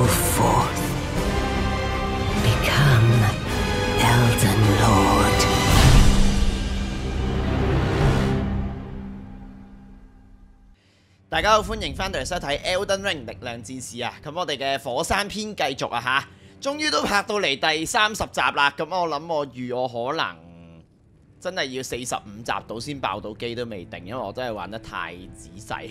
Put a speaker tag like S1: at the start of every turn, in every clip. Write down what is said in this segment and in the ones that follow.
S1: 大家好，歡迎翻到嚟收睇《Elden Ring 力量戰士》啊！咁我哋嘅火山篇繼續啊吓，終於都拍到嚟第三十集啦！咁我諗我預我可能真係要四十五集到先爆到機都未定，因為我真係玩得太仔細。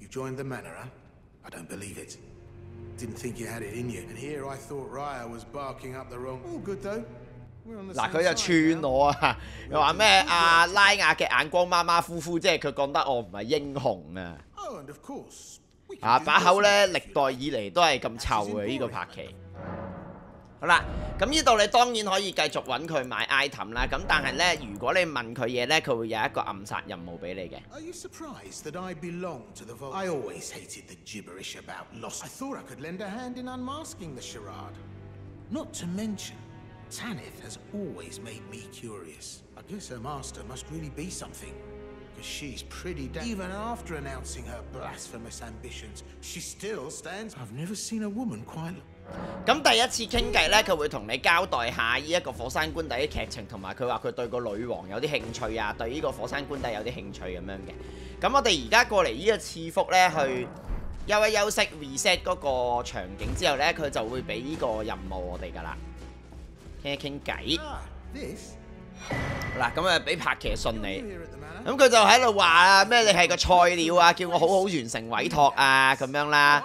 S2: You joined the manor, huh? I don't believe it. Didn't think you had it in you. And here I thought Raya was barking up the wrong. All good though.
S1: 嗱佢就
S2: side
S1: 串.我啊，又話咩阿拉雅嘅眼光馬馬虎虎，即係佢覺得我唔係英雄啊。
S2: Oh.
S1: 啊把口
S2: ，with
S1: 歷代以嚟都係咁臭嘅呢個柏奇。好啦，咁呢度你当然可以继续揾佢买 item 啦。咁但系呢，如果你问佢嘢呢，佢会有一个暗杀任务俾你嘅。
S2: Are you surprised that I belong to the vault? I always hated the gibberish about loss. I thought I could lend a hand in unmasking the charade. Not to mention, Tanith has always made me curious. I guess her master must really be something. Because she's pretty damn. Even after announcing her blasphemous ambitions, she still stands. I've never seen a woman quite.
S1: 咁第一次傾偈呢，佢會同你交代下呢一個火山官邸嘅劇情，同埋佢話佢對個女王有啲興趣啊，對呢個火山官邸有啲興趣咁樣嘅。咁我哋而家過嚟呢個次福呢，去休一休息 reset 嗰個場景之後呢，佢就會俾呢個任務我哋噶啦，傾一傾偈。
S2: Ah?
S1: 嗱，咁啊俾柏奇信你。咁佢就喺度話啊咩你係個菜鳥啊，叫我好好完成委託啊咁樣啦。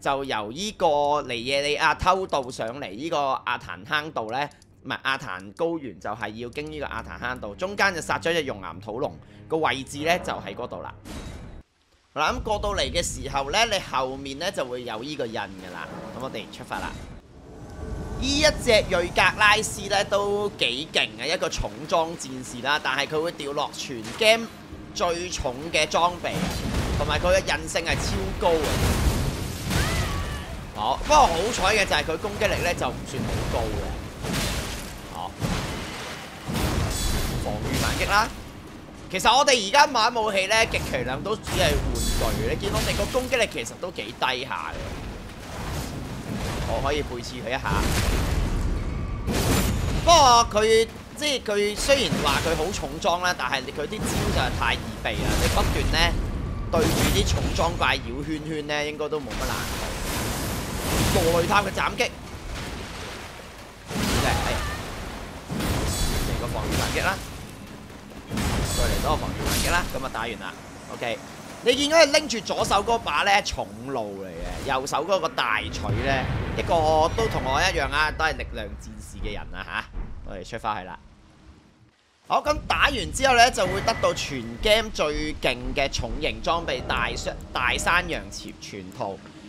S1: 就由呢個尼耶利亞偷渡上嚟呢個亞坦坑道呢，唔係亞坦高原，就係要經呢個亞坦坑道，中間就殺咗隻熔岩土龍，個位置呢，就喺嗰度啦。好啦，咁過到嚟嘅時候呢，你後面呢就會有呢個印噶啦。咁我哋出發啦。呢一隻瑞格拉斯咧都幾勁嘅一個重裝戰士啦，但係佢會掉落全 game 最重嘅裝備，同埋佢嘅韌性係超高嘅。好，不過好彩嘅就係佢攻擊力咧就唔算好高嘅。好，防御反擊啦。其實我哋而家買武器咧，極其量都只係玩具。你見我哋個攻擊力其實都幾低下嘅。我可以背刺佢一下。不過佢即系佢雖然話佢好重裝啦，但係佢啲招就系太易避啦。你不斷呢對住啲重裝怪繞圈圈呢，應該都冇乜難度。羅雷塔嘅斬擊，嚟嚟個防禦反擊啦，再嚟多個防御反擊啦，咁啊打完啦。OK，你見到佢拎住左手嗰把咧重路嚟嘅，右手嗰個大锤咧，一個都同我一樣啊，都系力量戰士嘅人啊吓，我哋出翻去啦。好，咁打完之後呢，就會得到全 game 最勁嘅重型裝備大山大山羊潛全套。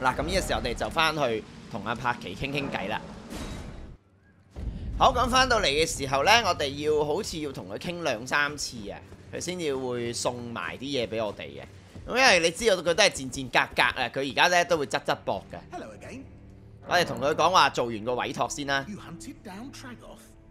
S1: 嗱，咁呢個時候我哋就翻去同阿柏奇傾傾偈啦。好，咁翻到嚟嘅時候呢，我哋要好似要同佢傾兩三次啊，佢先至會送埋啲嘢俾我哋嘅。咁因為你知道佢都係戰戰格格啊，佢而家呢都會側側膊嘅。
S2: Hello again.
S1: 我哋同佢講話做完個委託先啦。
S2: You hunted down Tragoth.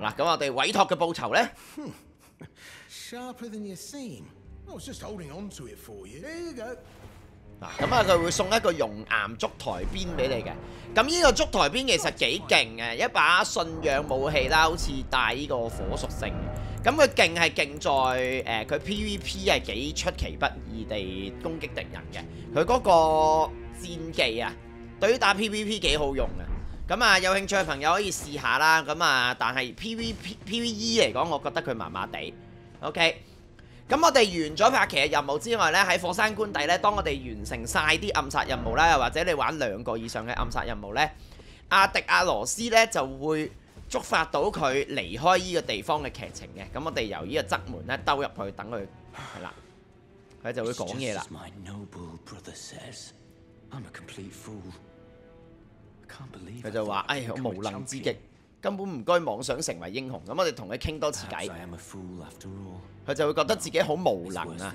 S1: 嗱，咁我哋委託嘅報酬呢
S2: ？Sharper than you seem. I was just holding on to it for you. Go.
S1: 嗱，咁啊，佢會送一個熔岩竹台鞭俾你嘅。咁呢個竹台鞭其實幾勁嘅，一把信仰武器啦，好似帶呢個火屬性嘅。咁佢勁係勁在誒，佢、PVP 係幾出其不意地攻擊敵人嘅。佢嗰個戰技啊，對於打 PVP 幾好用嘅。咁啊，有興趣嘅朋友可以試下啦。咁啊，但係 P V P V E 嚟講，我覺得佢麻麻地。OK。咁我哋完咗拍奇嘅任務之外呢，喺火山官邸呢，當我哋完成晒啲暗殺任務啦，又或者你玩兩個以上嘅暗殺任務呢，阿迪亞羅斯呢就會觸發到佢離開呢個地方嘅劇情嘅。咁我哋由呢個側門呢兜入去等佢係啦，佢就會
S3: It's
S1: 講
S3: just
S1: 嘢啦佢就話哎，我無能之.極，根本唔該妄想成為英雄。咁我哋同佢傾多次偈.佢就會覺得自己好無能啊。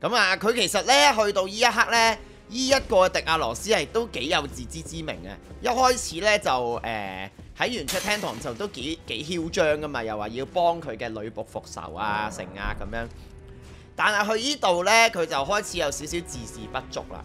S1: 咁啊，佢其實呢，去到呢一刻呢，呢、一個迪亞羅斯係都幾有自知之明嘅。一開始呢，就誒喺原出廳堂就都幾幾囂張噶嘛，又話要幫佢嘅女仆復仇啊、成啊咁樣。但係去呢度呢，佢就開始有少少自視不足啦。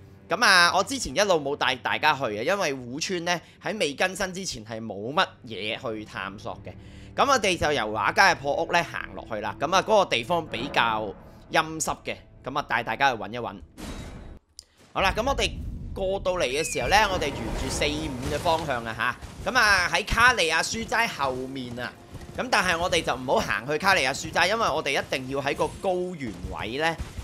S1: 咁啊，我之前一路冇帶大家去嘅，因為虎村呢喺未更新之前係冇乜嘢去探索嘅。咁我哋就由畫家嘅破屋咧行落去啦。咁啊，嗰個地方比較陰濕嘅，咁啊帶大家去揾一揾。好啦，咁我哋過到嚟嘅時候呢，我哋沿住四五嘅方向啊吓，咁啊喺卡利亞書齋後面啊。咁但係我哋就唔好行去卡利亞書齋，因為我哋一定要喺個高原位呢，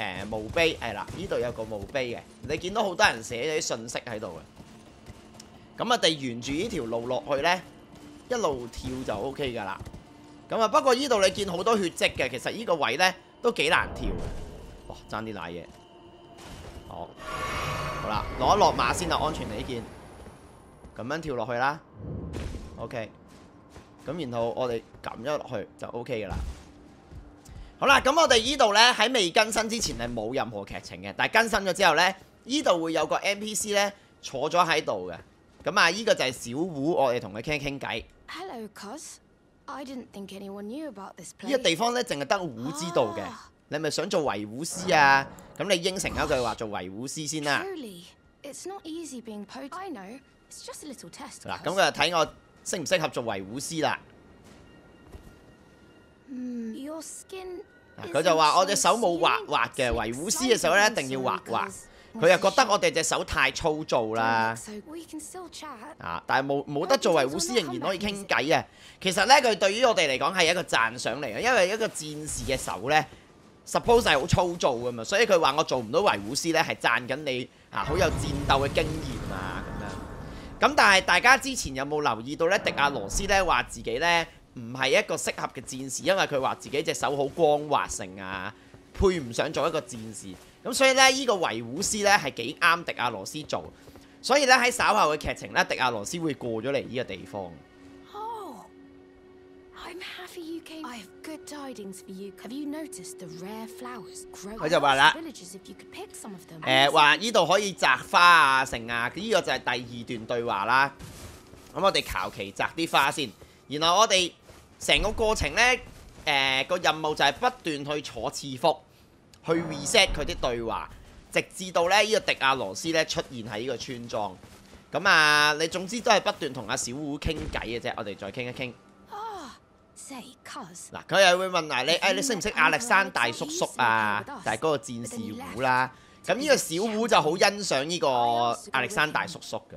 S1: 誒墓碑係啦，呢度有個墓碑嘅。你見到好多人寫咗啲信息喺度嘅。咁我哋沿住呢條路落去呢，一路跳就 O K 噶啦。咁啊，不過呢度你見好多血跡嘅，其實呢個位呢都幾難跳嘅。哇，爭啲賴嘢。好，好啦，攞一落馬先啦，安全起見。咁樣跳落去啦。OK。咁然後我哋撳咗落去就 O K 噶啦。好啦，咁我哋呢度呢，喺未更新之前係冇任何劇情嘅，但係更新咗之後呢，呢度會有個 N P C 呢坐咗喺度嘅。咁啊，呢個就係小虎，我哋同佢傾傾偈。
S4: Hello, Cos. I didn't think anyone knew about this place.
S1: 地方咧，淨係得虎知道嘅。
S4: 啊
S1: 你係咪想做維護師啊？咁你應承一句話做維護師先啦。
S4: Truly, it's not easy being po. I know. It's just a little test.
S1: 嗱.咁佢就睇我適唔適合做維護師啦。
S4: Hmm, your skin.
S1: 嗱，佢就話我隻手冇滑滑嘅，維護師嘅手咧一定要滑滑。佢又覺得我哋隻手太粗糙啦。啊！但係冇冇得做維護師，仍然可以傾偈啊！其實咧，佢對於我哋嚟講係一個讚賞嚟嘅，因為一個戰士嘅手咧，suppose 係好粗糙噶嘛，所以佢話我做唔到維護師咧，係讚緊你啊，好有戰鬥嘅經驗啊咁樣。咁但係大家之前有冇留意到咧？迪亞羅斯咧話自己呢唔係一個適合嘅戰士，因為佢話自己隻手好光滑性啊，配唔上做一個戰士。咁所以呢，呢、這個維護師呢係幾啱迪亞羅斯做。所以呢，喺稍後嘅劇情呢，迪亞羅斯會過咗嚟呢個地方。
S4: Oh, I'm happy you came. I have good tidings for you. Have you noticed the rare flowers
S1: 佢就話啦話呢度可以摘花啊，成啊，呢、個就係第二段對話啦。咁我哋求其摘啲花先，然後我哋成個過程呢，誒、個任務就係不斷去坐次福，去 reset 佢啲對話，直至到咧呢、個迪亞羅斯咧出現喺呢個村莊。咁啊，你總之都係不斷同阿小虎傾偈嘅啫。我哋再傾一傾。
S4: Ah.
S1: 嗱，佢又會問埋你，誒、你識唔識亞歷山大叔叔啊？就係嗰個戰士虎啦。咁呢個小虎就好欣賞呢個亞歷山大叔叔嘅。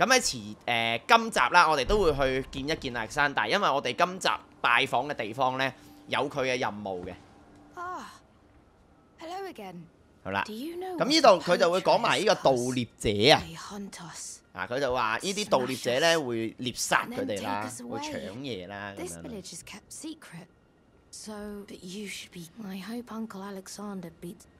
S1: 咁喺遲誒今集啦，我哋都會去見一見亞歷山大，因為我哋今集拜訪嘅地方咧，有佢嘅任務嘅
S4: ，Ah, hello again.
S1: 好啦。咁呢度佢就會講埋呢個盜?獵者啊.啊佢就話呢啲盜獵者咧會獵殺佢哋啦會搶嘢啦咁樣.
S4: So that you should be. I hope Uncle Alexander beats.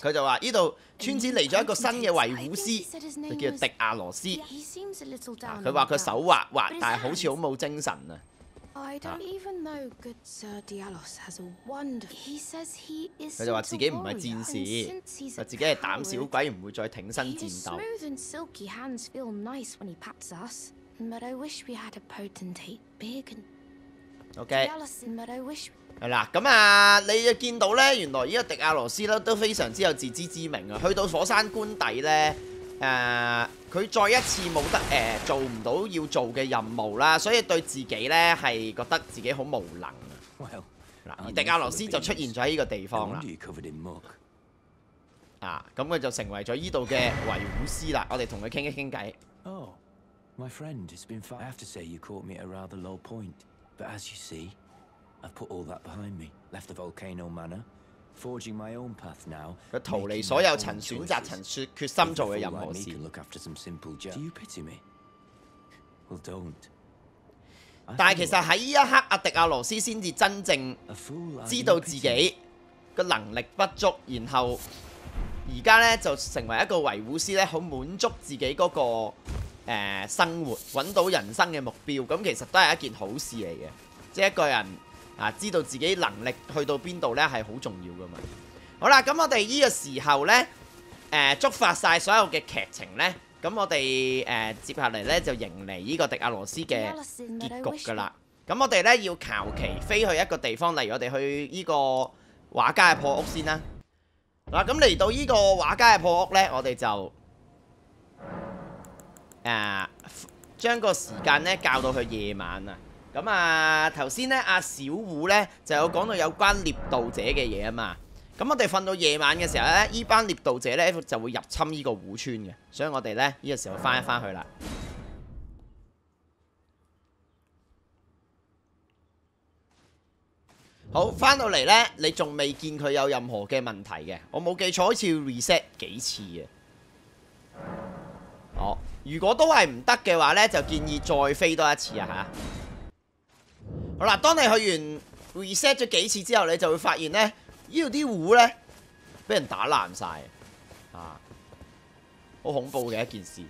S1: 佢就話呢度村子嚟咗一個新嘅維護師，
S4: 佢
S1: 叫迪亞羅斯。佢話佢手滑，但係好似好冇精神啊。佢就話自己唔係戰士，自己係膽小鬼，唔會再挺身戰鬥。系啦咁啊你就见到咧原来依個迪亚罗斯咧都非常之有自知之明啊去到火山官邸咧诶佢再一次冇得诶做唔到要做嘅任务啦所以对自己咧係觉得自己好无能啊。迪亚
S3: 罗
S1: 斯就出现咗喺呢个地方啦。啊咁佢就成为咗依度嘅维护师啦我哋同佢倾一倾偈。
S3: My friend been i have to say you call me a rather low point but as you see I've put all that behind me, left the volcano manor, forging my own path now.
S1: 佢逃離所有曾选
S3: 择、
S1: 曾決決心做嘅任何事。
S3: look after some simple jobs. Do you pity me? Well, don't.
S1: 但係其實喺呢一刻，阿迪亞羅斯先至真正知道自己個能力不足，然後而家呢就成為一個維護師呢，好滿足自己嗰、個、呃、生活，揾到人生嘅目標。咁其實都係一件好事嚟嘅，即係一個人啊知道自己能力去到邊度呢係好重要噶嘛。好啦，咁我哋呢個時候呢，誒、呃、觸發晒所有嘅劇情呢。咁我哋诶、接下嚟呢，就迎嚟呢個迪亞羅斯嘅。
S4: 结
S1: 局㗎啦。咁我哋呢要求其飛去一個地方，例如我哋去呢個畫家嘅破屋先啦。嗱，咁嚟到呢個畫家嘅破屋呢，我哋就誒將個時間呢校到去夜晚啊。咁啊头先呢阿小胡呢就有讲到有关猎道者嘅嘢啊嘛。咁我哋瞓到夜晚嘅时候呢依班猎道者呢就会入侵呢个户村嘅。所以我哋呢呢个时候翻一翻去啦。好翻到嚟呢你仲未见佢有任何嘅问题嘅。我冇记错好似 reset 几次嘅如果都系唔得嘅话呢就建议再飞多一次啊吓好啦，當你去完 reset 咗幾次之後，你就會發現呢，呢度啲湖呢，俾人打爛晒啊！好恐怖嘅一件事。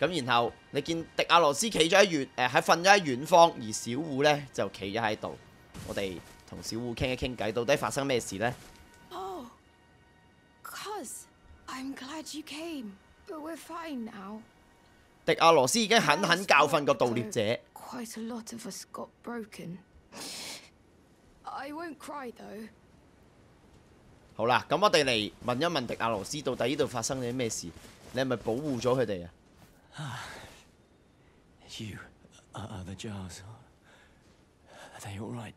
S1: 咁然後你見迪亞羅斯企咗喺遠誒喺瞓咗喺遠方，而小胡呢就企咗喺度。我哋同小胡傾一傾偈，到底發生咩事呢
S4: ？Oh, cuz, I'm glad you came, but we're fine now.
S1: 迪亞羅斯已經狠狠教訓個盜獵者。
S4: Quite a lot of us got broken. I won't cry though.
S1: 好啦，咁我哋嚟問一問迪亞羅斯，到底呢度發生咗啲咩事？你係咪保護咗佢哋啊
S3: ？You are, the jars. Are they all right?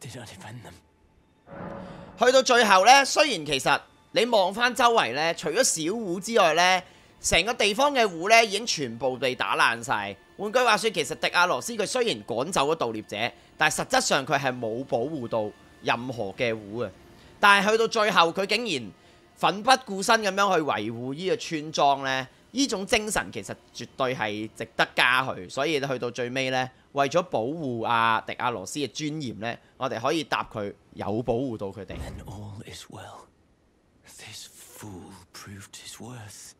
S3: Did I defend them?
S1: 去到最後呢，雖然其實你望翻周圍呢，除咗小湖之外呢，成個地方嘅湖咧已經全部被打爛晒。換句話說，其實迪亞羅斯佢雖然趕走咗盜獵者，但係實質上佢係冇保護到任何嘅湖啊。但係去到最後，佢竟然奋不顧身咁樣去維護呢個村莊呢。呢種精神其實絕對係值得嘉許。所以去到最尾呢，為咗保護阿迪亞羅斯嘅尊嚴呢，我哋可以答佢有保護到佢哋。
S3: Then all is well. This fool proved his worth.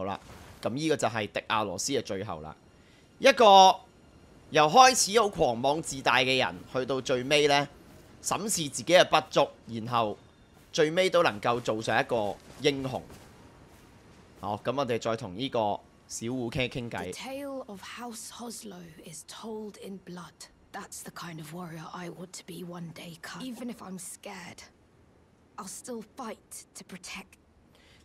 S1: 好啦，咁呢個就係迪亞羅斯嘅最後啦。一個由開始好狂妄自大嘅人，去到最尾呢，審視自己嘅不足，然後最尾都能夠做上一個英雄。好，咁我哋再同呢個小胡傾一傾
S4: The
S1: 偈。
S4: tale of House Hoslow is told in blood. That's the kind of warrior I want to be one day, Cut. Even if I'm scared, I'll still fight to protect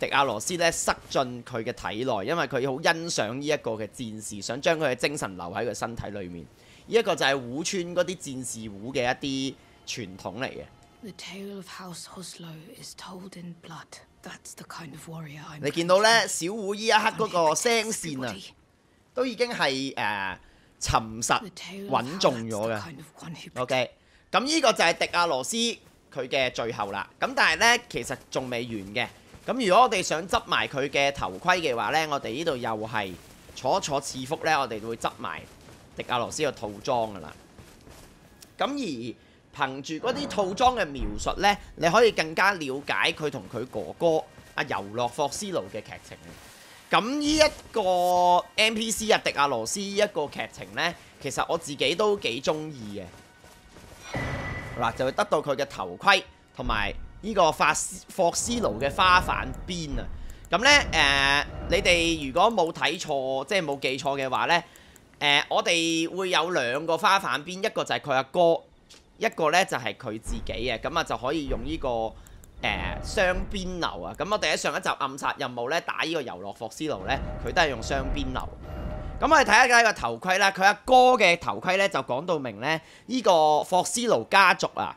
S1: 迪亞羅斯咧塞進佢嘅體內，因為佢好欣賞呢一個嘅戰士，想將佢嘅精神留喺佢身體裏面。呢、一個就係虎村嗰啲戰士虎嘅一啲傳統嚟嘅。
S4: The tale of House is told in blood. That's the kind of warrior
S1: 你見到咧，小虎依一刻嗰個聲線啊，都已經係誒、沉實穩重咗嘅。OK，咁呢個就係迪亞羅斯佢嘅最後啦。咁但係咧，其實仲未完嘅。咁如果我哋想執埋佢嘅頭盔嘅話呢，我哋呢度又係坐坐賜福呢，我哋會執埋迪亞羅斯嘅套裝噶啦。咁而憑住嗰啲套裝嘅描述呢，你可以更加了解佢同佢哥哥阿尤洛霍斯奴嘅劇情。咁呢一個 NPC 啊，迪亞羅斯呢一個劇情呢，其實我自己都幾中意嘅。嗱，就會得到佢嘅頭盔同埋呢個法斯霍斯奴嘅花瓣邊啊。咁呢，誒、你哋如果冇睇錯，即係冇記錯嘅話呢，誒、我哋會有兩個花瓣邊，一個就係佢阿哥，一個呢就係佢自己嘅。咁啊就可以用呢、個誒、雙邊流啊。咁我哋喺上一集暗殺任務呢，打呢個遊樂霍斯奴呢，佢都係用雙邊流。咁我哋睇一睇個頭盔啦，佢阿哥嘅頭盔咧就講到明咧，呢、個霍斯奴家族啊，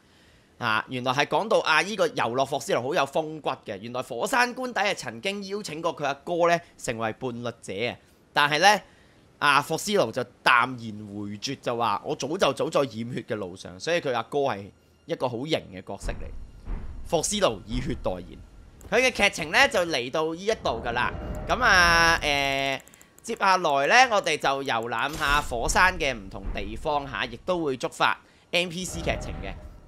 S1: 啊原來係講到啊依、個遊樂霍斯奴好有風骨嘅，原來火山官邸係曾經邀請過佢阿哥咧成為伴侶者啊，但係咧阿霍斯奴就淡然回絕，就話我早就早在染血嘅路上，所以佢阿哥係一個好型嘅角色嚟。霍斯奴以血代言，佢嘅劇情咧就嚟到呢一度㗎啦，咁啊誒。接下來呢，我哋就遊覽下火山嘅唔同地方嚇，亦都會觸發 NPC 劇情嘅。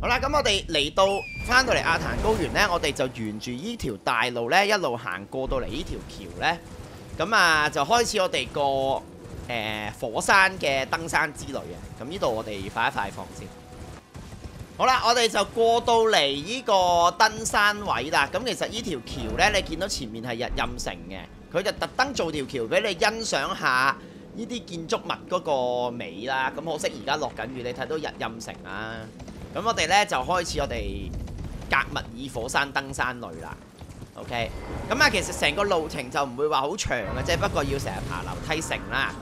S1: 好啦，咁我哋嚟到翻到嚟亞壇高原呢，我哋就沿住呢條大路呢一路行過到嚟呢條橋呢。咁啊就開始我哋個誒火山嘅登山之旅啊！咁呢度我哋快一快放先。好啦，我哋就過到嚟呢個登山位啦。咁其實呢條橋呢，你見到前面係日任城嘅，佢就特登做條橋俾你欣賞下呢啲建築物嗰個美啦。咁可惜而家落緊雨，你睇到日任城啊。咁我哋呢，就開始我哋格密爾火山登山旅啦。OK，咁啊，其實成個路程就唔會話好長嘅啫，不過要成日爬樓梯乘啦。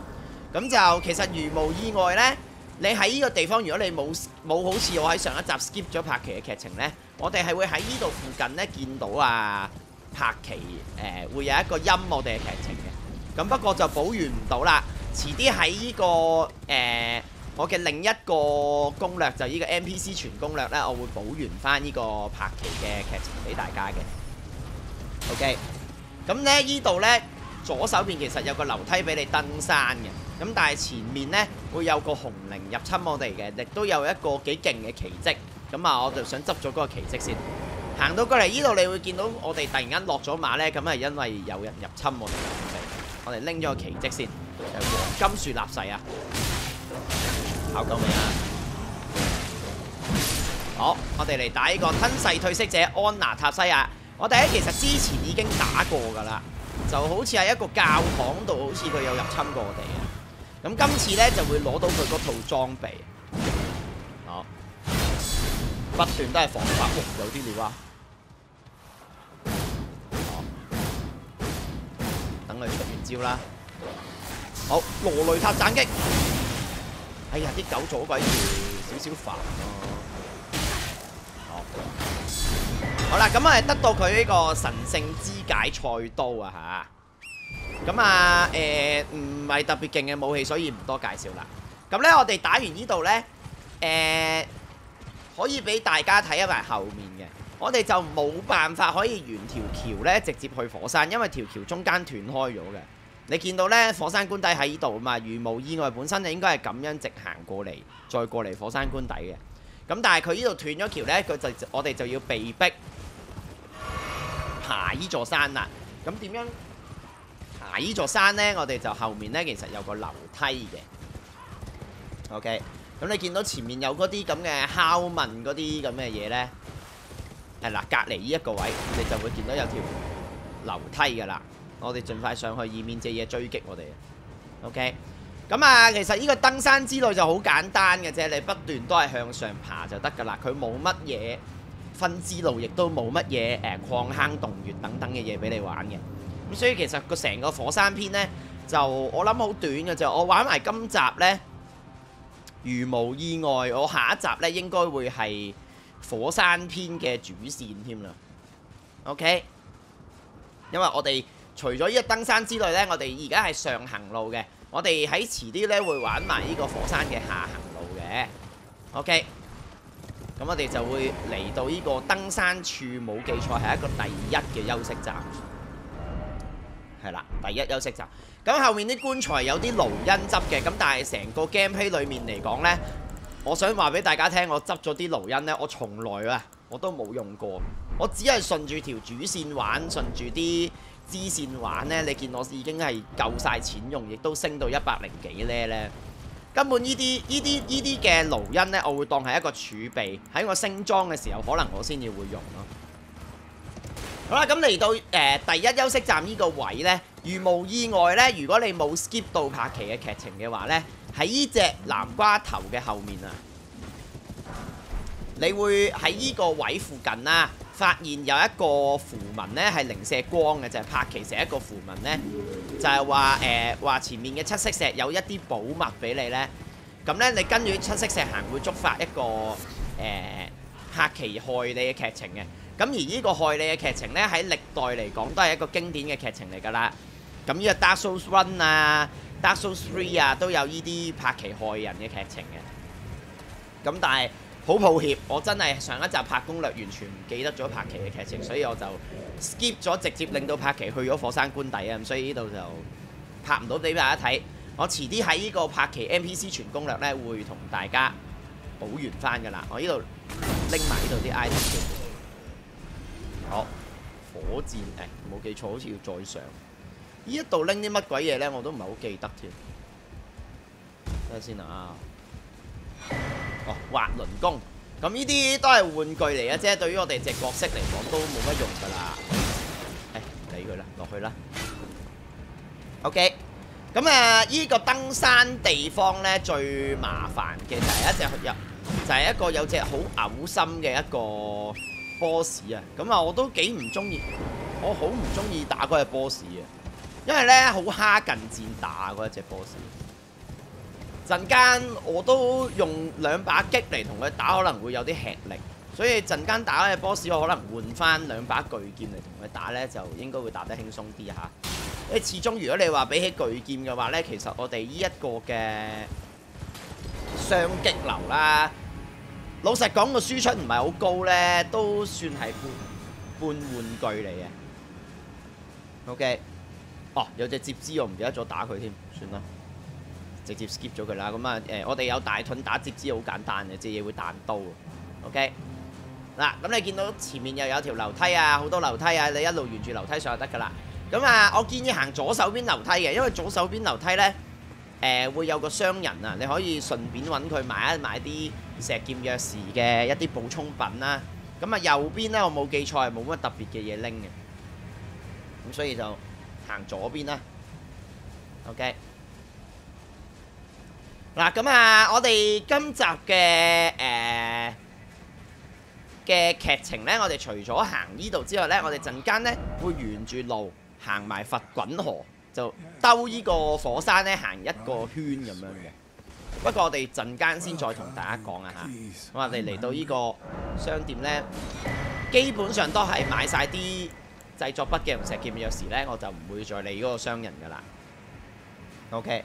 S1: 咁就其實如無意外呢，你喺呢個地方，如果你冇冇好似我喺上一集 skip 咗柏奇嘅劇情呢，我哋係會喺呢度附近呢見到啊柏奇誒、呃、會有一個陰我哋嘅劇情嘅。咁不過就補完唔到啦，遲啲喺呢個誒、我嘅另一個攻略就係呢個 NPC 全攻略呢，我會補完翻呢個柏奇嘅劇情俾大家嘅。OK，咁呢依度呢，左手邊其實有個樓梯俾你登山嘅，咁但係前面呢，會有個紅靈入侵我哋嘅，亦都有一個幾勁嘅奇蹟。咁啊，我就想執咗嗰個奇蹟先。行到過嚟呢度，你會見到我哋突然間落咗馬呢，咁係因為有人入侵我哋。我哋拎咗個奇蹟先，就黃金樹立誓啊！考夠未啊？好，我哋嚟打呢個吞噬退色者安娜塔西亞。我哋喺其實之前已經打過㗎啦，就好似喺一個教堂度，好似佢有入侵過我哋啊。咁今次呢，就會攞到佢嗰套裝備。好，不斷都係防法，哦、有啲料啊！好，等佢出完招啦。好，羅雷塔斬擊。哎呀，啲狗阻鬼住，少少煩咯。好，好啦，咁我哋得到佢呢個神圣肢解菜刀啊吓，咁啊，诶唔係特別勁嘅武器，所以唔多介紹啦。咁呢，我哋打完呢度呢，誒可以俾大家睇一埋后面嘅。我哋就冇辦法可以沿條橋呢直接去火山，因為條橋中間斷開咗嘅。你見到呢火山官邸喺呢度啊嘛，如無意外，本身就應該係咁樣直行過嚟，再過嚟火山官邸嘅。咁但係佢呢度斷咗橋呢，佢就我哋就要被逼爬呢座山啦。咁點樣爬呢座山呢？我哋就後面呢，其實有個樓梯嘅。OK，咁你見到前面有嗰啲咁嘅敲問嗰啲咁嘅嘢呢？係啦，隔離呢一個位，你就會見到有條樓梯噶啦。我哋盡快上去，以免只嘢追擊我哋。OK，咁啊，其實呢個登山之旅就好簡單嘅啫，你不斷都係向上爬就得㗎啦。佢冇乜嘢分支路，亦都冇乜嘢誒礦坑洞穴等等嘅嘢俾你玩嘅。咁所以其實個成個火山篇呢，就我諗好短嘅啫。我玩埋今集呢，如無意外，我下一集呢應該會係火山篇嘅主線添啦。OK，因為我哋。除咗呢個登山之類呢，我哋而家係上行路嘅。我哋喺遲啲呢會玩埋呢個火山嘅下行路嘅。OK，咁我哋就會嚟到呢個登山處，冇記錯係一個第一嘅休息站。係啦，第一休息站。咁後面啲棺材有啲爐因執嘅，咁但係成個 gameplay 裡面嚟講呢，我想話俾大家聽，我執咗啲爐因呢，我從來啊我都冇用過，我只係順住條主線玩，順住啲。支線玩呢，你見我已經係夠晒錢用，亦都升到一百零幾呢。呢根本呢啲呢啲呢啲嘅勞因呢，我會當係一個儲備，喺我升裝嘅時候，可能我先至會用咯。好啦，咁嚟到誒、第一休息站呢個位呢，如無意外呢，如果你冇 skip 到拍期嘅劇情嘅話呢，喺呢隻南瓜頭嘅後面啊，你會喺呢個位附近啦。發現有一個符文呢係零射光嘅，就係、是、柏奇寫一個符文呢，就係話誒話前面嘅七色石有一啲寶物俾你呢。咁呢，你跟住七色石行會觸發一個誒柏、呃、奇害你嘅劇情嘅。咁而呢個害你嘅劇情呢，喺歷代嚟講都係一個經典嘅劇情嚟㗎啦。咁呢個 Dark Souls One 啊、Dark Souls Three 啊，都有呢啲拍奇害人嘅劇情嘅。咁但係好抱歉，我真係上一集拍攻略完全唔記得咗拍奇嘅劇情，所以我就 skip 咗，直接令到拍奇去咗火山官邸啊。咁所以呢度就拍唔到俾大家睇。我遲啲喺呢個拍奇 NPC 全攻略呢，會同大家補完翻㗎啦。我呢度拎埋呢度啲 item 先。好，火箭誒冇記錯，好似要再上。呢一度拎啲乜鬼嘢呢？我都唔係好記得添。睇下先啊。滑輪弓。咁呢啲都係玩具嚟嘅啫，對於我哋隻角色嚟講都冇乜用㗎啦。誒，理佢啦，落去啦。OK。咁啊，依個登山地方呢，最麻煩嘅就係一隻入，就係一個有隻好嘔心嘅一個 boss 啊。咁啊，我都幾唔中意，我好唔中意打嗰隻 boss 啊，因為呢，好蝦近戰打嗰一隻 boss。陣間我都用兩把擊嚟同佢打，可能會有啲吃力，所以陣間打嘅 boss 我可能換翻兩把巨劍嚟同佢打呢，就應該會打得輕鬆啲嚇。誒，始終如果你話比起巨劍嘅話呢，其實我哋呢一個嘅雙擊流啦，老實講個輸出唔係好高呢，都算係半半玩具嚟嘅。OK，哦，有隻接枝我唔記得咗打佢添，算啦，直接 skip 咗佢啦。咁啊誒，我哋有大盾打折枝好簡單嘅，隻嘢會彈刀。OK，嗱，咁你見到前面又有條樓梯啊，好多樓梯啊，你一路沿住樓梯上就得㗎啦。咁啊，我建議行左手邊樓梯嘅，因為左手邊樓梯呢，誒、呃、會有個商人啊，你可以順便揾佢買一買啲石劍鑰匙嘅一啲補充品啦。咁啊，右邊呢，我冇記錯係冇乜特別嘅嘢拎嘅，咁所以就行左邊啦。OK，嗱咁啊，我哋今集嘅誒嘅劇情呢，我哋除咗行呢度之外呢，我哋陣間呢會沿住路。行埋佛滾河就兜呢個火山咧，行一個圈咁樣嘅。不過我哋陣間先再同大家講啊嚇。咁我哋嚟到呢個商店呢，基本上都係買晒啲製作筆嘅同石劍有時呢，我就唔會再理嗰個商人噶啦。OK，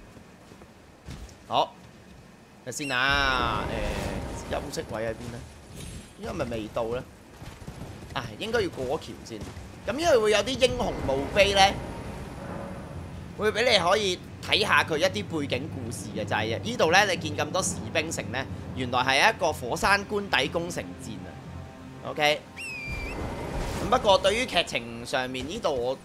S1: 好，睇先啊！誒、休息位喺邊呢？依家咪未到呢？啊，應該要過橋先。咁因為會有啲英雄墓碑呢，會俾你可以睇下佢一啲背景故事嘅，就係呢度呢，你見咁多士兵城呢，原來係一個火山官邸攻城戰啊。OK。不過對於劇情上面呢度我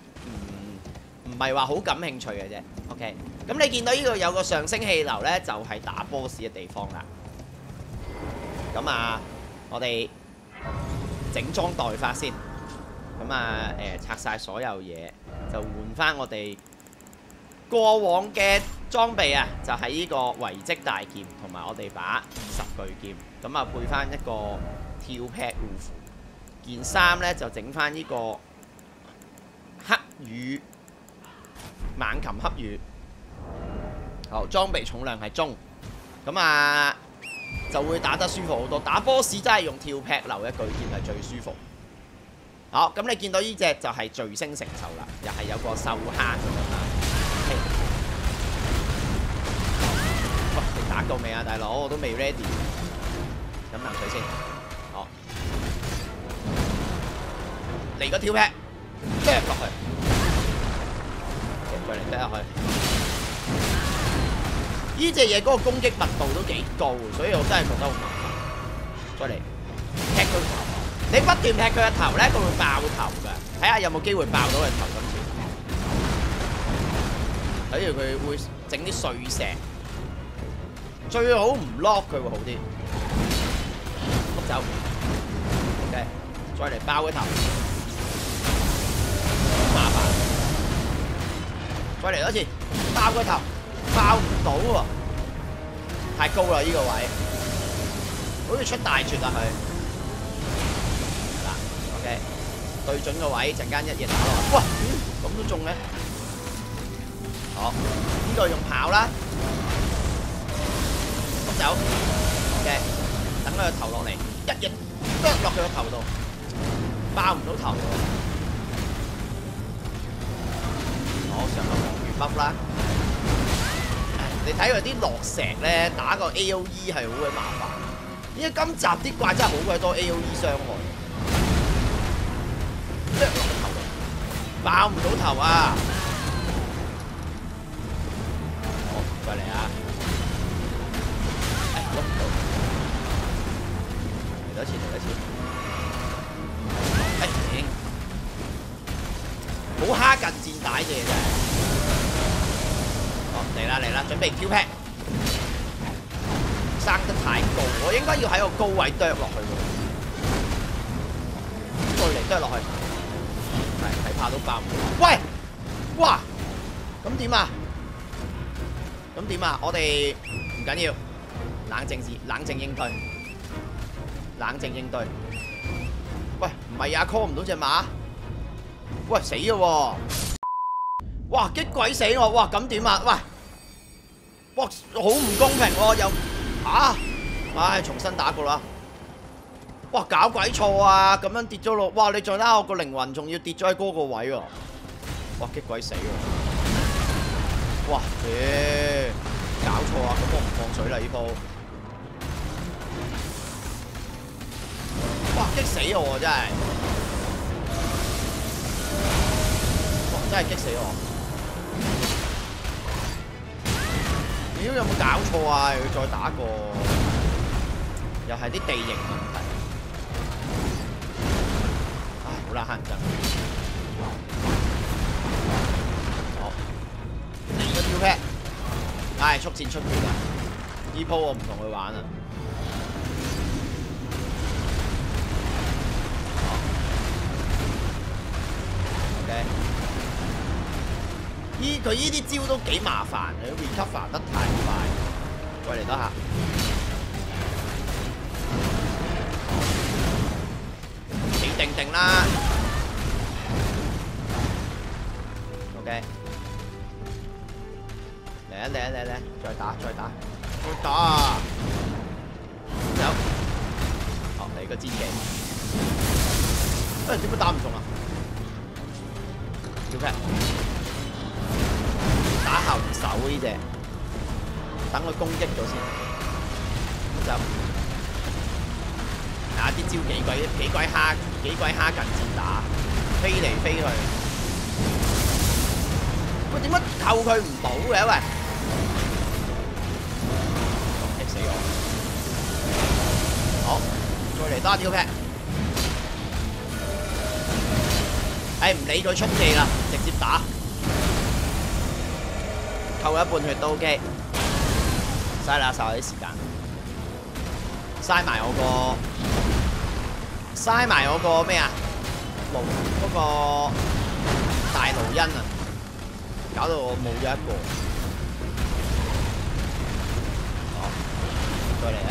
S1: 唔係話好感興趣嘅啫。OK。咁你見到呢度有個上升氣流呢，就係打 boss 嘅地方啦。咁啊，我哋。整裝待發先，咁啊誒拆晒所有嘢，就換翻我哋過往嘅裝備啊，就係呢個遺跡大劍同埋我哋把二十巨劍，咁啊配翻一個跳劈護符，件衫呢，就整翻呢個黑羽猛禽黑羽，好裝備重量係中，咁啊。就會打得舒服好多，打 boss 真係用跳劈流嘅巨劍係最舒服。好，咁你見到呢隻就係聚星成就啦，又係有個獸坑咁樣啦。喂，你打夠未啊，大佬？我都未 ready。饮啖水先。好，嚟個跳劈，劈落去，再嚟劈落去。呢隻嘢嗰個攻擊密度都幾高，所以我真係覺得好麻煩。再嚟劈佢頭，你不斷劈佢個頭咧，佢會爆頭㗎。睇下有冇機會爆到佢頭今次。睇住佢會整啲碎石，最好唔 lock 佢會好啲。碌走，OK。再嚟爆佢頭，麻煩。再嚟多次，爆佢頭，爆唔到喎，太高啦呢個位，好似出大絕啊佢。嗱，OK，對準個位，陣間一嘢打落。哇，咁都中嘅。好，呢個用跑啦，走，OK，等佢個頭落嚟，一嘢剁落佢個頭度，爆唔到頭我。上個黃月筆啦。你睇佢啲落石咧，打個 A O E 係好鬼麻煩。因為今集啲怪真係好鬼多 A O E 傷害，剁落個頭度，爆唔到頭啊！好，过嚟啊！哎，碌唔到，嚟多次，嚟多次。好蝦近戰帶嘅真係。嚟啦嚟啦，準備 Q pad。生得太高，我應該要喺個高位剁落去喎。再嚟剁落去，係睇怕都爆唔到。喂，哇，咁點啊？咁點啊？我哋唔緊要，冷靜時冷靜應對，冷靜應對。喂，唔係啊，call 唔到隻馬。喂，死嘅喎！哇，激鬼死我！哇，咁點啊？喂，哇，好唔公平喎！又吓！唉，重新打過啦！哇，搞鬼錯啊！咁樣跌咗落，哇！你再拉我個靈魂，仲要跌咗喺嗰個位喎！哇，激鬼死喎！哇，耶！搞錯啊！咁我唔放水啦呢铺。哇，激死我真係！真係激死我！屌有冇搞錯啊？又要再打過，又係啲地形問題。唉，好啦，乞人憎。好，嚟個跳 pad，唉，速戰速決啊！呢鋪我唔同佢玩啦。OK。依佢依啲招都幾麻煩佢，recover 得太快。再嚟多下，企定定啦。OK，嚟啊嚟啊嚟嚟，再打再打再打，走。哦，嚟個戰技。誒點解打唔中啊？小 Pat。打後手呢只，等佢攻擊咗先，就啊啲招幾鬼幾鬼蝦幾鬼蝦近戰打，飛嚟飛去，喂點解扣佢唔到嘅喂？激死我！好，再嚟多招劈，哎唔理佢出气啦，直接打。扣一半血都 OK，嘥啦嘥啲時間，嘥埋我個，嘥埋我個咩啊？盧嗰個大盧恩啊，搞到我冇咗一個。好，再嚟啊！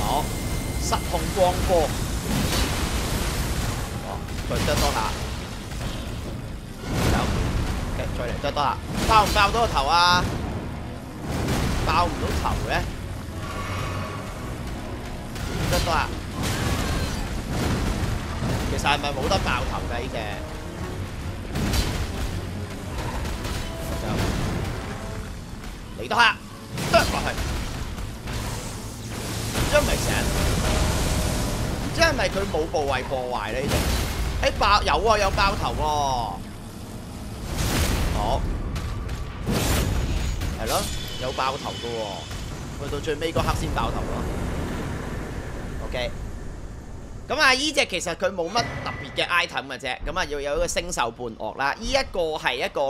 S1: 好，失控光波，好，再得多下。再嚟得多啦，爆唔爆到個頭啊？爆唔到頭嘅，得多啦。其實係咪冇得爆頭嘅呢隻？就嚟多下，剁落去。唔知係咪成日？唔知係咪佢冇部位破壞咧？呢隻，誒爆有啊，有爆頭喎。好，係咯，有爆頭噶喎，去到最尾嗰刻先爆頭咯。OK，咁啊，依隻其實佢冇乜特別嘅 item 嘅啫，咁啊要有一個星獸伴樂啦。依一個係一個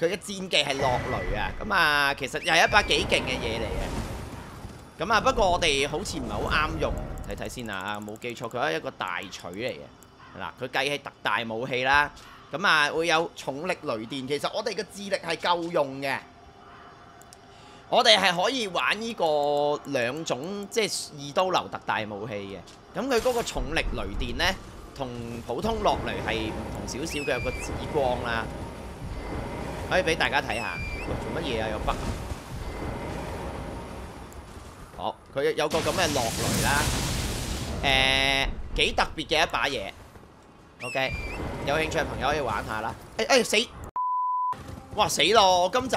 S1: 佢嘅戰技係落雷啊，咁啊其實又係一把幾勁嘅嘢嚟嘅。咁啊，不過我哋好似唔係好啱用，睇睇先啊，冇記錯佢係一個大锤嚟嘅。嗱，佢計係特大武器啦。咁啊，會有重力雷電。其實我哋嘅智力係夠用嘅。我哋係可以玩呢個兩種即係二刀流特大武器嘅。咁佢嗰個重力雷電呢，同普通落雷係唔同少少嘅，有個紫光啦。可以俾大家睇下。做乜嘢啊？有北。好，佢有個咁嘅落雷啦。誒，幾特別嘅一把嘢。OK，有興趣嘅朋友可以玩下啦。誒誒死！哇死咯！今集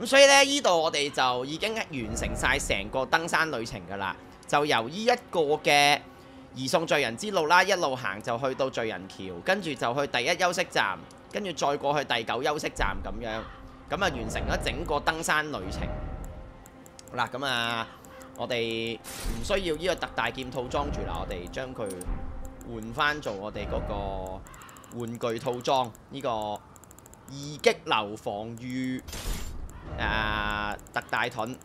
S1: 咁所以呢，呢度我哋就已經完成晒成個登山旅程噶啦。就由呢一個嘅移送罪人之路啦，一路行就去到罪人橋，跟住就去第一休息站，跟住再過去第九休息站咁樣，咁啊完成咗整個登山旅程。好啦，咁啊，我哋唔需要呢個特大劍套裝住啦，我哋將佢換翻做我哋嗰個玩具套裝，呢個二擊流防禦啊特大盾。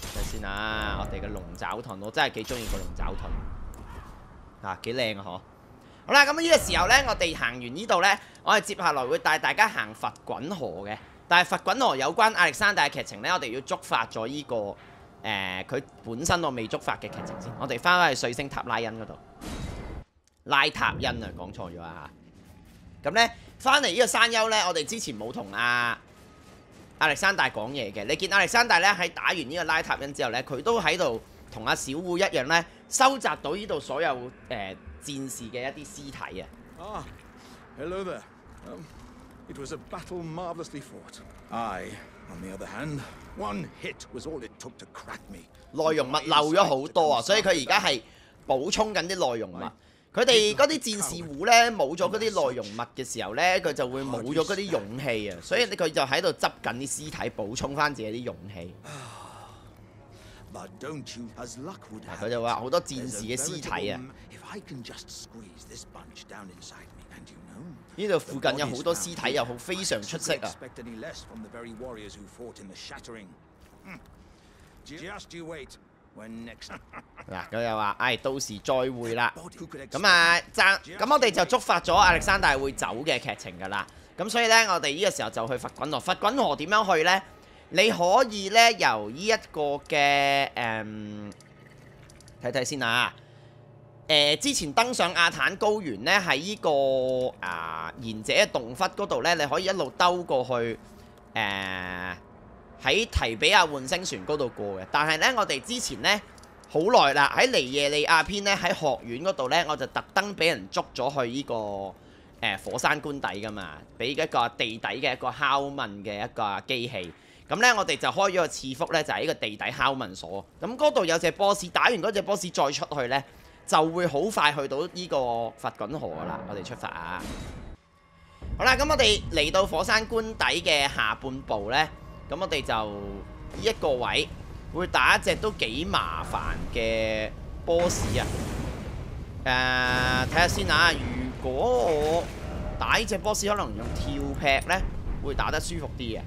S1: 睇先啊！我哋嘅龍爪盾，我真係幾中意個龍爪盾，啊幾靚啊！嗬，好啦，咁呢個時候呢，我哋行完呢度呢，我哋接下來會帶大家行佛滾河嘅。但係佛滾河有關亞歷山大嘅劇情呢，我哋要觸發咗呢、這個，佢、本身我未觸發嘅劇情先。我哋翻返去瑞星塔拉恩嗰度，拉塔恩啊，講錯咗啊！咁呢，翻嚟呢個山丘呢，我哋之前冇同阿。亞歷山大講嘢嘅，你見亞歷山大咧喺打完呢個拉塔恩之後咧，佢都喺度同阿小烏一樣咧，收集到呢度所有誒、呃、戰士嘅一啲屍體啊。
S5: 啊，hello there. Um, it was a battle marvelously fought. I, on the other hand, one hit was all it took to crack me.
S1: 內容物漏咗好多啊，所以佢而家係補充緊啲內容物。佢哋嗰啲戰士戶咧冇咗嗰啲內容物嘅時候咧，佢就會冇咗嗰啲勇氣啊，所以佢就喺度執緊啲屍體補充翻自己啲勇氣。佢就話好多戰士嘅屍體啊！呢度附近有好多屍體，又好非常出色啊！嗱，佢又話，唉，到時再會啦。咁啊，爭咁我哋就觸發咗亞歷山大會走嘅劇情噶啦。咁所以呢，我哋呢個時候就去佛滾河。佛滾河點樣去呢？你可以呢，由呢一個嘅誒，睇睇先啊。誒、呃，之前登上亞坦高原呢，喺呢、這個啊賢者洞窟嗰度呢，你可以一路兜過去誒。呃喺提比亞換星船嗰度過嘅，但係呢，我哋之前呢，好耐啦，喺尼耶利亞篇呢，喺學院嗰度呢，我就特登俾人捉咗去呢、這個、火山官邸噶嘛，俾一個地底嘅一個敲問嘅一個機器。咁呢，我哋就開咗個次福呢，就係、是、呢個地底敲問所。咁嗰度有隻 boss，打完嗰隻 boss 再出去呢，就會好快去到呢個佛滾河噶啦。我哋出發啊！好啦，咁我哋嚟到火山官邸嘅下半部呢。咁我哋就呢一個位會打一隻都幾麻煩嘅 boss 啊！誒，睇下先啊！如果我打呢隻 boss，可能用跳劈呢會打得舒服啲嘅。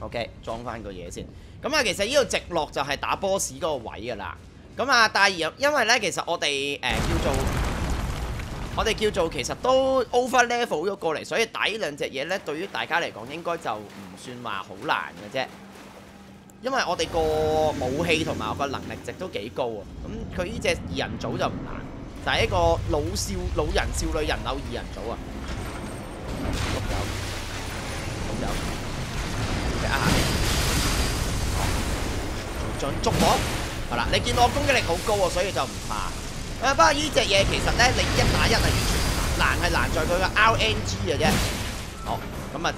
S1: OK，裝翻個嘢先。咁啊，其實呢度直落就係打 boss 嗰個位噶啦。咁啊，但係因為呢，其實我哋誒、呃、叫做我哋叫做其實都 over level 咗過嚟，所以打呢兩隻嘢呢，對於大家嚟講應該就唔算話好難嘅啫，因為我哋個武器同埋個能力值都幾高啊。咁佢呢隻二人組就唔難，就係一個老少老人少女人偶二人組啊。碌走，碌走，睇下，進捉我。係啦，你見到我攻擊力好高啊，所以就唔怕。啊，不過呢隻嘢其實咧，你一打一係完全難，係難在佢個 RNG 嘅啫。好，咁啊。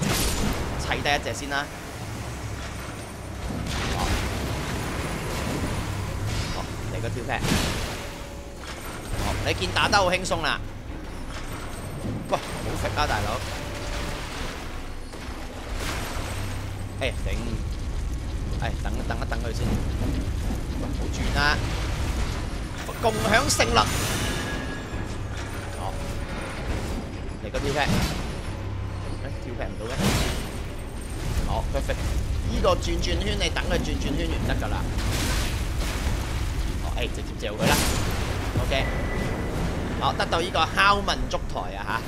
S1: 砌低一隻先啦，好，嚟個跳劈。哦，你見打得好輕鬆啦。哇，好食啊，大佬！誒頂，誒等一等一等佢先。好轉啦，共享勝率。好，嚟個跳劈。誒，跳劈唔到嘅。好，perfect。呢個轉轉圈，你等佢轉轉圈完得㗎啦。好，誒，直接嚼佢啦。OK。好，得到呢個敲問燭台啊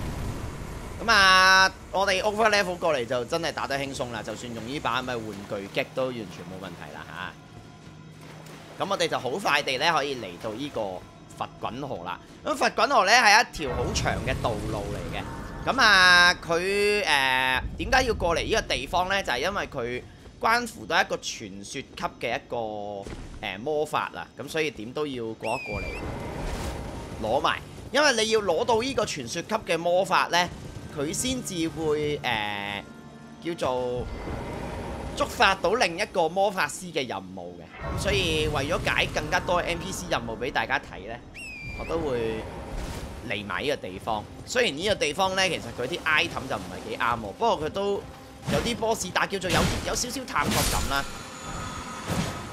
S1: 吓。咁啊，我哋 over level 過嚟就真係打得輕鬆啦。就算用呢把咪玩具擊都完全冇問題啦嚇。咁我哋就好快地咧可以嚟到呢個佛滾河啦。咁佛滾河咧係一條好長嘅道路嚟嘅。咁啊，佢誒點解要過嚟呢個地方咧？就係、因為佢關乎到一個傳說級嘅一個誒、魔法啦。咁所以點都要過一過嚟攞埋。因為你要攞到呢個傳說級嘅魔法呢，佢先至會誒、叫做觸發到另一個魔法師嘅任務嘅，所以為咗解更加多 NPC 任務俾大家睇呢，我都會嚟埋呢個地方。雖然呢個地方呢，其實佢啲 item 就唔係幾啱我，不過佢都有啲 boss 打叫做有有少少探索感啦。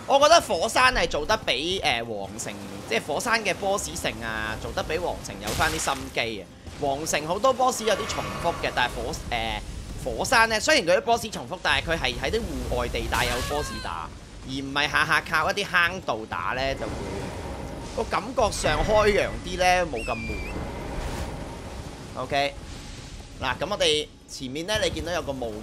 S1: 我覺得火山係做得比誒、皇城，即係火山嘅 boss 城啊，做得比皇城有翻啲心機嘅。皇城好多 boss 有啲重複嘅，但係火誒、火山呢，雖然佢啲 boss 重複，但係佢係喺啲戶外地帶有 boss 打，而唔係下下靠一啲坑道打呢，就會個感覺上開揚啲呢，冇咁悶。OK，嗱咁我哋前面呢，你見到有個霧門，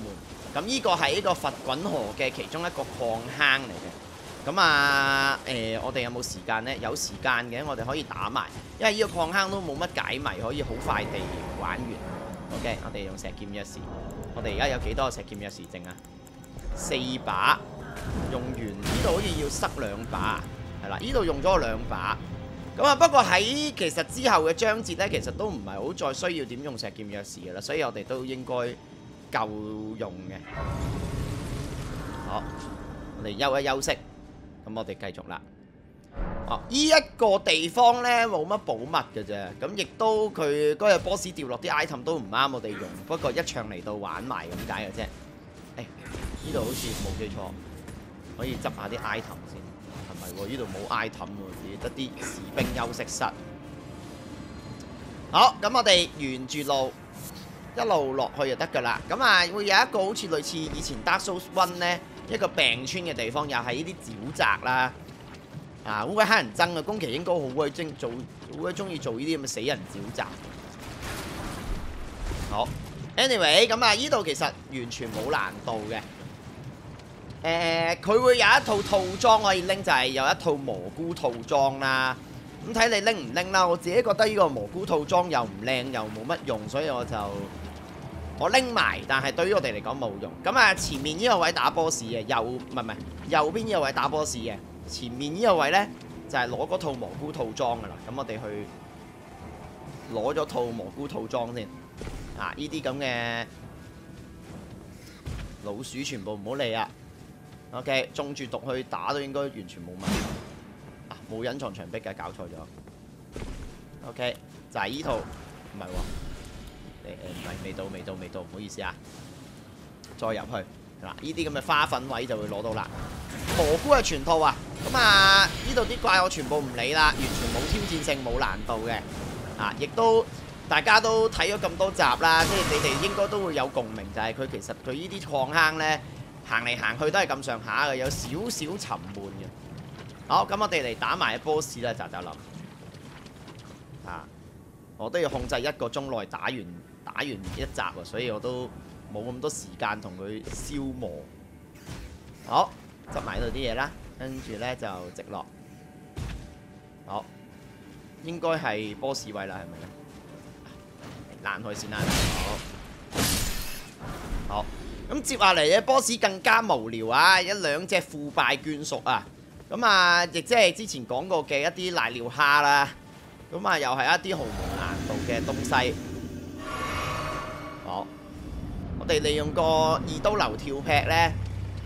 S1: 咁呢個係呢個佛滾河嘅其中一個礦坑嚟嘅。咁啊，誒、我哋有冇時間呢？有時間嘅，我哋可以打埋，因為呢個礦坑都冇乜解謎，可以好快地玩完。OK，我哋用石劍鑰匙。我哋而家有幾多石劍鑰匙剩啊？四把，用完呢度好似要塞兩把，係啦，呢度用咗兩把。咁啊，不過喺其實之後嘅章節呢，其實都唔係好再需要點用石劍鑰匙嘅啦，所以我哋都應該夠用嘅。好，我哋休一休息。咁我哋繼續啦。哦，依一個地方呢，冇乜寶物嘅啫。咁亦都佢嗰日 boss 掉落啲 item 都唔啱我哋用。不過一場嚟到玩埋咁解嘅啫。誒，呢度好似冇記錯，可以執下啲 item 先。係咪喎？呢度冇 item 喎，只得啲士兵休息室。好，咁我哋沿住路一路落去就得㗎啦。咁啊，會有一個好似類似以前 Dark Souls One 呢。一個病村嘅地方，又係呢啲沼澤啦，啊好鬼乞人憎啊！宮崎英高好鬼精做，好鬼中意做呢啲咁嘅死人沼澤。好，anyway，咁啊，呢度其實完全冇難度嘅。誒、佢會有一套套裝可以拎，就係、有一套蘑菇套裝啦。咁睇你拎唔拎啦。我自己覺得呢個蘑菇套裝又唔靚，又冇乜用，所以我就。我拎埋，但係對於我哋嚟講冇用。咁啊，前面呢個位打 boss 嘅，右唔係唔係右邊呢個位打 boss 嘅，前面呢個位呢，就係攞嗰套蘑菇套裝噶啦。咁我哋去攞咗套蘑菇套裝先。啊，呢啲咁嘅老鼠全部唔好理啊。OK，中住毒去打都應該完全冇問題。啊，冇隱藏牆壁嘅，搞錯咗。OK，就係呢套，唔係喎。誒誒，唔係未到，未到，未到，唔好意思啊！再入去嗱，呢啲咁嘅花粉位就會攞到啦。蘑菇係全套啊，咁啊，呢度啲怪我全部唔理啦，完全冇挑戰性，冇難度嘅啊！亦都大家都睇咗咁多集啦，即係你哋應該都會有共鳴，就係佢其實佢呢啲礦坑呢，行嚟行去都係咁上下嘅，有少少沉悶嘅。好，咁我哋嚟打埋 boss 啦，就就諗啊，我都要控制一個鐘內打完。打完一集啊，所以我都冇咁多時間同佢消磨。好，執埋呢度啲嘢啦，跟住呢就直落。好，應該係 boss 位啦，係咪咧？爛開先啦。好，好。咁接下嚟嘅 boss 更加無聊啊！一兩隻腐敗眷屬啊，咁啊，亦即係之前講過嘅一啲瀨尿蝦啦。咁啊，又係一啲毫無難度嘅東西。我哋利用個二刀流跳劈咧，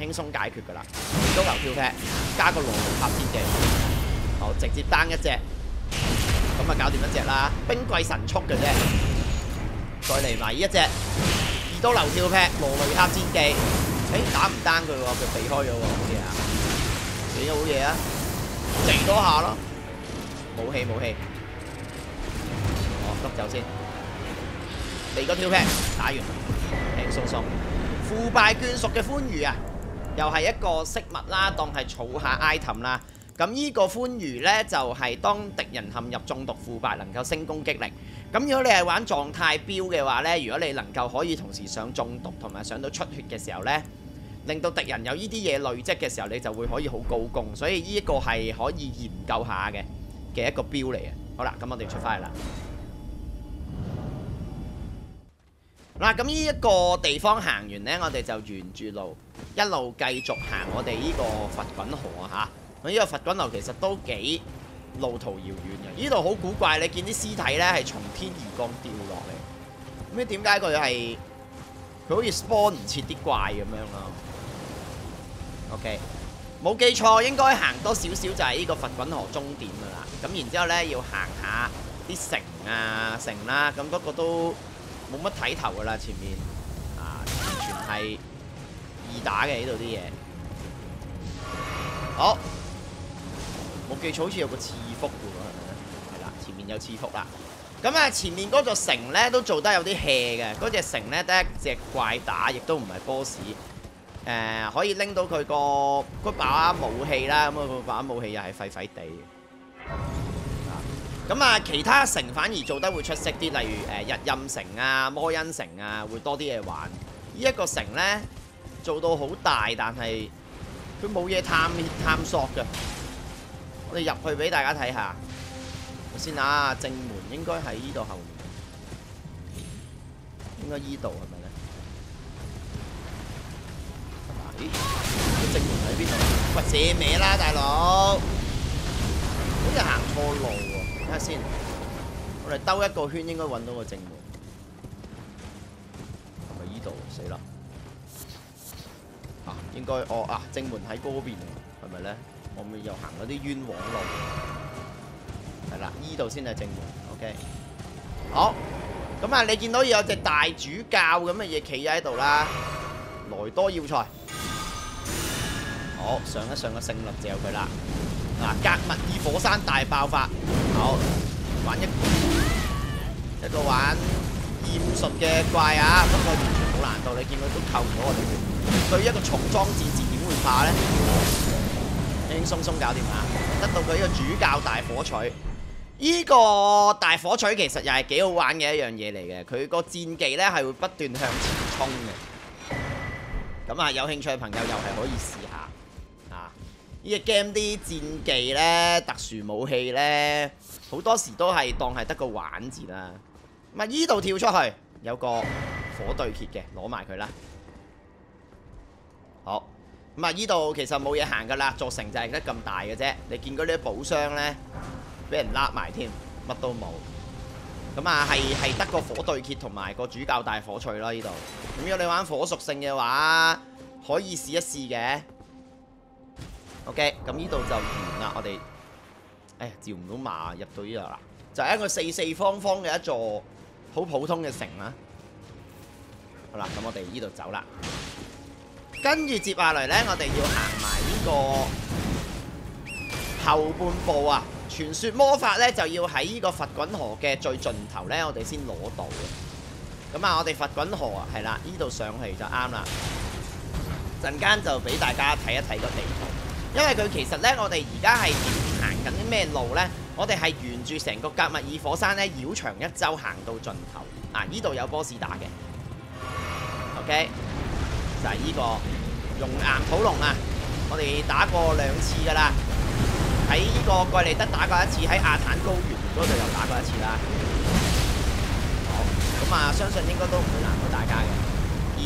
S1: 輕鬆解決噶啦。二刀流跳劈加個羅布拍先嘅。好，直接單一隻，咁啊搞掂一隻啦，冰貴神速嘅啫。再嚟埋一隻二刀流跳劈罗雷克戰記，誒打唔單佢喎，佢避開咗喎，好嘢啊！幾好嘢啊！靜多下咯，冇氣冇氣，哦急走先，嚟個跳劈打完，鬆鬆，腐敗眷屬嘅歡愉啊！又係一個飾物啦，當係儲下 item 啦。咁呢個歡愉呢，就係、是、當敵人陷入中毒腐敗，能夠升攻擊力。咁如果你係玩狀態標嘅話呢，如果你能夠可以同時上中毒同埋上到出血嘅時候呢，令到敵人有呢啲嘢累積嘅時候，你就會可以好高攻。所以呢一個係可以研究下嘅嘅一個標嚟嘅。好啦，咁我哋出翻嚟啦。嗱，咁呢一個地方行完呢，我哋就沿住路一路繼續行我哋呢個佛滾河啊嚇！咁呢個佛滾河其實都幾路途遙遠嘅，呢度好古怪，你見啲屍體呢係從天而降掉落嚟，咁點解佢係佢好似 spawn 唔切啲怪咁樣咯？OK，冇記錯應該行多少少就係呢個佛滾河終點噶啦，咁然之後呢，要行下啲城啊城啦，咁不過都〜冇乜睇頭噶啦，前面啊，完全係易打嘅呢度啲嘢。好，冇記錯好似有個賜福嘅喎，係啦，前面有賜福啦。咁啊，前面嗰座城咧都做得有啲 hea 嘅，嗰隻城咧得一隻怪打，亦都唔係 boss。誒，可以拎到佢個嗰把武器啦，咁啊，嗰把武器又係廢廢地。咁啊，其他城反而做得會出色啲，例如誒日任城啊、摩恩城啊，會多啲嘢玩。呢一個城呢，做到好大，但係佢冇嘢探探索嘅。我哋入去俾大家睇下先啊，正門應該喺呢度後面，應該依度係咪呢？咦？個正門喺邊度？喂，借歪啦，大佬！好似行錯路。睇下先，我哋兜一個圈應該揾到個正門，係咪依度？死啦！啊，應該哦啊，正門喺嗰邊，係咪咧？我咪又行嗰啲冤枉路，係啦，依度先係正門。OK，好，咁啊，你見到有隻大主教咁嘅嘢企喺度啦，來多要塞，好，上一上個勝率就有佢啦。嗱，格密尔火山大爆發，好玩一一个玩驗術嘅怪啊！不過完全冇難度，你見佢都扣唔到我哋血。對一個重裝戰士點會怕呢？輕輕鬆鬆搞掂啊！得到佢呢個主教大火錘，呢個大火錘其實又係幾好玩嘅一樣嘢嚟嘅。佢個戰技呢係會不斷向前冲嘅。咁啊，有興趣嘅朋友又係可以試下。呢隻 game 啲戰技呢，特殊武器呢，好多時都係當係得個玩字啦。咁啊，依度跳出去有個火對決嘅，攞埋佢啦。好，咁啊，依度其實冇嘢行噶啦，座城就係得咁大嘅啫。你見嗰啲寶箱呢，俾人揦埋添，乜都冇。咁啊，係係得個火對決同埋個主教大火錘咯，呢度。咁如果你玩火屬性嘅話，可以試一試嘅。OK，咁呢度就完啦。我哋，哎呀，照唔到马入到呢度啦，就係一個四四方方嘅一座好普通嘅城啦。好啦，咁我哋呢度走啦。跟住接下嚟呢，我哋要行埋呢個後半部啊。傳說魔法呢，就要喺呢個佛滾河嘅最盡頭呢，我哋先攞到嘅。咁啊，我哋佛滾河啊，係啦，呢度上去就啱啦。陣間就俾大家睇一睇個地圖。因為佢其實呢，我哋而家係行緊啲咩路呢？我哋係沿住成個格密爾火山呢，繞長一周行到盡頭。啊，呢度有 boss 打嘅，OK，就係呢個熔岩土龍啊！我哋打過兩次噶啦，喺呢個蓋利德打過一次，喺亞坦高原嗰度又打過一次啦。好，咁啊，相信應該都唔會難到大家嘅。而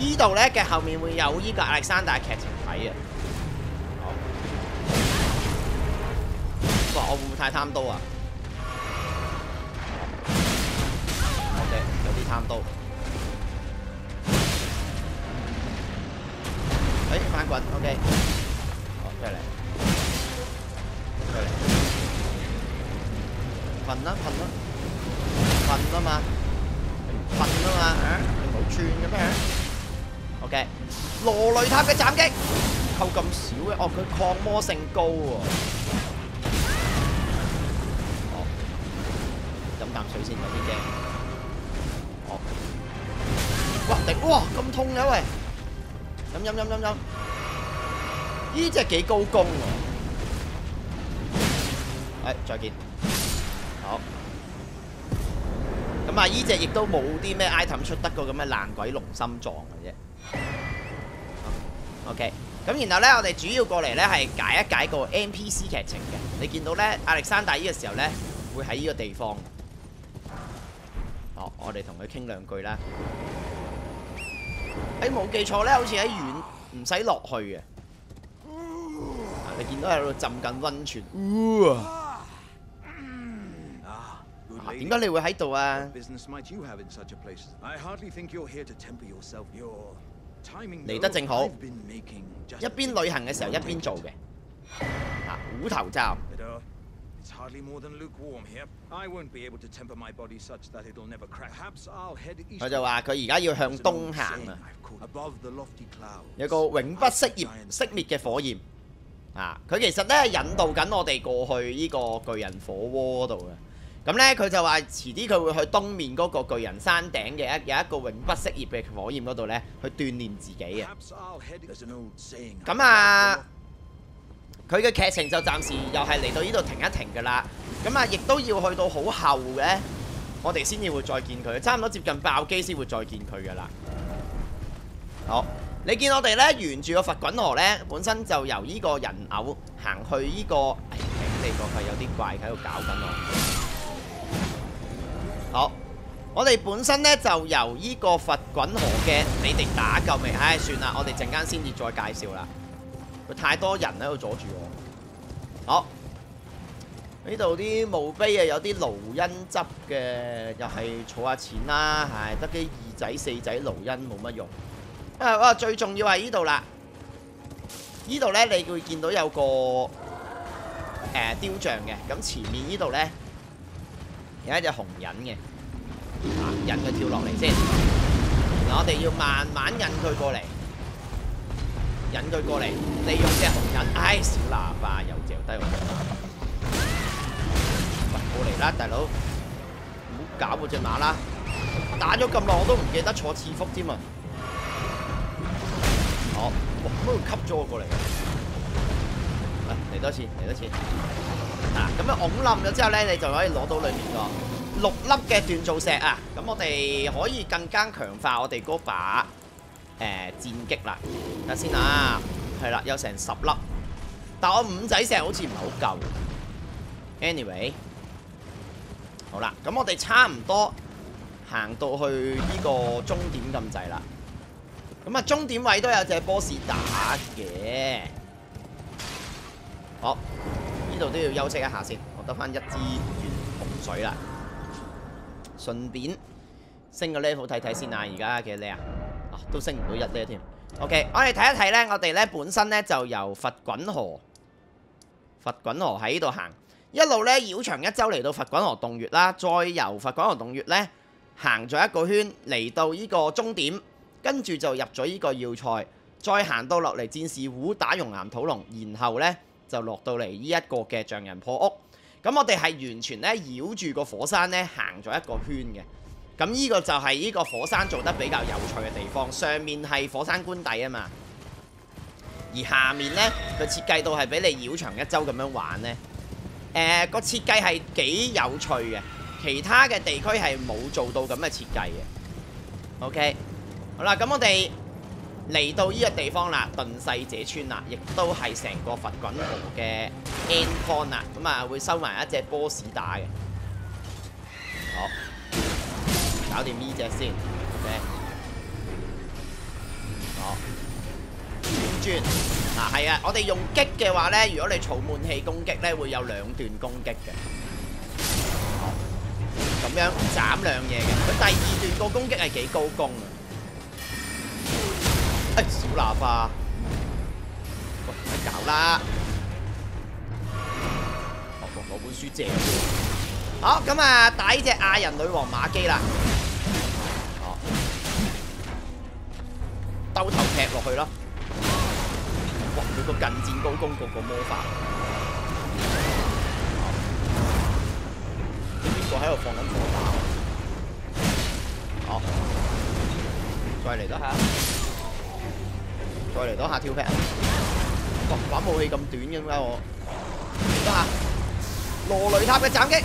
S1: 呢度咧嘅後面會有依个亚历山大劇情睇啊！好，哇，我唔太貪刀啊？OK，有啲貪刀。哎、欸，翻滚，OK，好，出嚟，出嚟，瞓啦，瞓啦，瞓啊嘛，瞓啊嘛，冇穿嘅咩？？OK，羅雷塔嘅斬擊扣咁少嘅，哦佢抗魔性高喎。哦，飲啖水先有啲驚。哦，哇頂哇咁痛嘅喂！飲飲飲飲飲，呢只幾高攻喎！誒，再見。好。咁啊，呢只亦都冇啲咩 item 出得个咁嘅爛鬼龍心臟嘅啫。OK。咁然後咧，我哋主要過嚟咧係解一解個 NPC 劇情嘅。你見到咧，亞歷山大呢個時候咧，會喺呢個地方。哦，我哋同佢傾兩句啦。誒冇記錯咧，好似喺遠唔使落去嘅。啊，你見到喺度浸緊温泉。啊
S5: ，Ah, lady.
S1: 解你會喺度啊嚟得正好。一邊旅行嘅時候一邊做嘅。啊，虎頭罩。
S5: But, uh, it's hardly more than lukewarm here. I won't be able to temper my body such that it'll never crack. Perhaps I'll head east.
S1: 佢就話佢而家要向東行啊
S5: ，I've caught. Above the lofty clouds.
S1: 有個永不熄滅熄滅嘅火焰。啊，佢其實咧引導緊我哋過去呢個巨人火鍋度嘅。咁咧佢就話遲啲佢會去東面嗰個巨人山頂嘅一有一個永不熄滅嘅火焰嗰度咧，去鍛鍊自己嘅。咁啊，佢嘅劇情就暫時又係嚟到呢度停一停噶啦。咁啊，亦都要去到好後嘅，我哋先至會再見佢，差唔多接近爆機先會再見佢噶啦。好，你見我哋咧沿住個佛滾河咧，本身就由呢個人偶行去呢、個，哎頂你個佢有啲怪喺度搞緊我。好，我哋本身咧就由呢個佛滾河嘅，你哋打救未？唉，算啦，我哋陣間先至再介紹啦。佢太多人喺度阻住我。好，呢度啲墓碑啊，有啲盧恩執嘅，又係儲下錢啦，系得啲二仔四仔盧恩冇乜用。啊哇！最重要係呢度啦，呢度呢，你會見到有個誒、呃雕像嘅，咁前面呢度呢，有一隻紅人嘅，啊引佢跳落嚟先，我哋要慢慢引佢過嚟。引佢過嚟，利用隻紅人，唉，小喇叭又掉低我隻馬，喂，過嚟啦，大佬，唔好搞我隻馬啦，打咗咁耐我都唔記得坐次福添啊！好，哇，乜會吸咗我過？嚟嚟多次，嚟多次，嗱，咁樣拱冧咗之後咧，你就可以攞到裏面個六粒嘅鍛造石啊！咁我哋可以更加強化我哋嗰把。誒、戰擊啦，睇下先啊，係啦，有成十粒，但我五仔石好似唔係好夠。anyway，好啦，咁我哋差唔多行到去呢個終點咁滯啦。咁啊，終點位都有隻 boss 打嘅。好，呢度都要休息一下先，我得翻一支圓紅水啦。順便升個 level 睇睇先啊，而家幾多啊？都升唔到一呢添。OK，我哋睇一睇呢，我哋呢本身呢就由佛滾河，佛滾河喺呢度行，一路呢繞長一周嚟到佛滾河洞穴啦，再由佛滾河洞穴呢行咗一個圈嚟到呢個終點，跟住就入咗呢個要塞，再行到落嚟戰士虎打熔岩土龍，然後呢就落到嚟呢一個嘅匠人破屋。咁我哋係完全呢繞住個火山呢行咗一個圈嘅。咁呢個就係呢個火山做得比較有趣嘅地方，上面係火山官邸啊嘛，而下面呢，佢設計到係俾你繞長一周咁樣玩呢。誒、個設計係幾有趣嘅，其他嘅地區係冇做到咁嘅設計嘅。OK，好啦，咁我哋嚟到呢個地方啦，遁世者村啦，亦都係成個佛滾河嘅 end point 啦，咁啊會收埋一隻 boss 打嘅。好。搞掂呢只先，OK。好，轉嗱係啊！我哋用擊嘅話呢，如果你儲滿氣攻擊呢，會有兩段攻擊嘅。好，咁樣斬兩嘢嘅。佢第二段個攻擊係幾高攻啊！哎，小喇叭，喂，咪搞啦！我攞本書借。好，咁啊，打呢隻亞人女王馬基啦。哦，兜頭劈落去咯。哇！佢個近戰高攻個個魔法。邊個喺度放緊火炮？好，再嚟多下，再嚟多下跳劈。哇！把武器咁短嘅點解我？嚟多下。羅雷塔嘅斬擊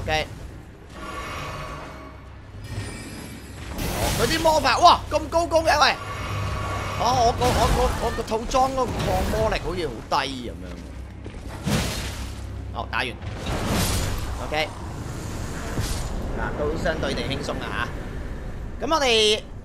S1: ，OK。佢啲魔法，哇咁高攻嘅喂！哦，我個我個我个套裝嗰個抗魔力好似好低咁樣。好，打完，OK。嗱，都相對地輕鬆啊吓。咁我哋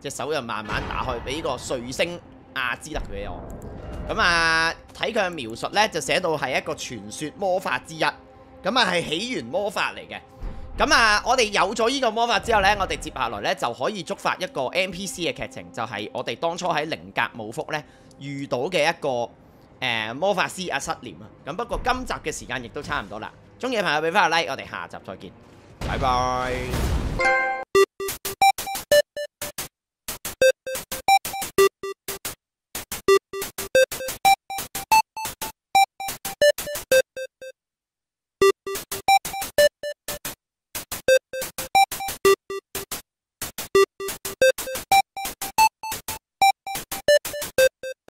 S1: 隻手又慢慢打開，俾呢個瑞星阿茲特俾我。咁啊，睇佢嘅描述呢，就寫到係一個傳說魔法之一，咁啊係起源魔法嚟嘅。咁啊，我哋有咗呢個魔法之後呢，我哋接下來呢就可以觸發一個 NPC 嘅劇情，就係、我哋當初喺靈格武福呢遇到嘅一個誒、魔法師阿失廉啊。咁不過今集嘅時間亦都差唔多啦，中意嘅朋友俾翻個 like，我哋下集再見，拜拜。